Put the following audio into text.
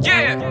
Yeah.